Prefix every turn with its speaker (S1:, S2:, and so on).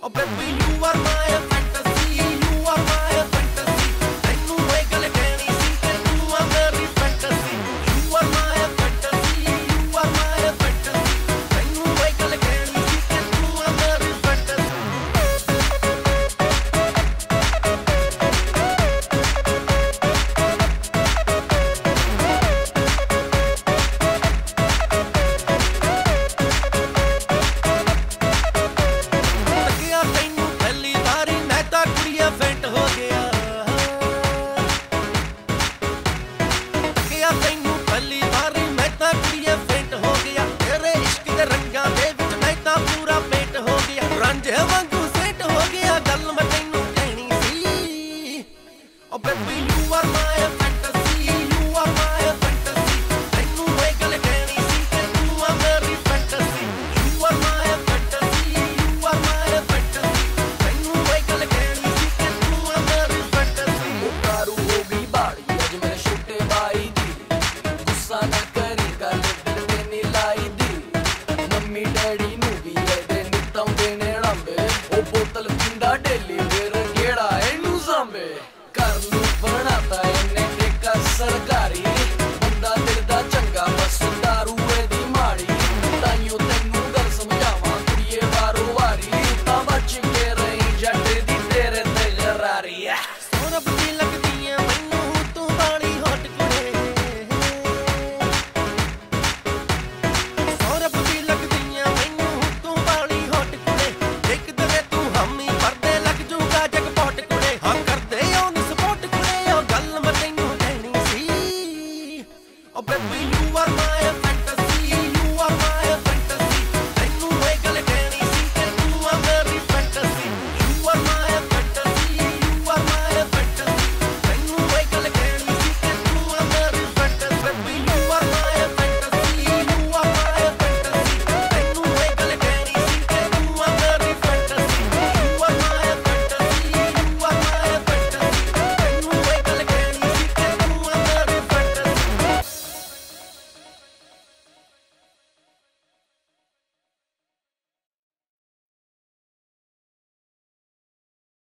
S1: Oh, baby, you are my affection. Yeah.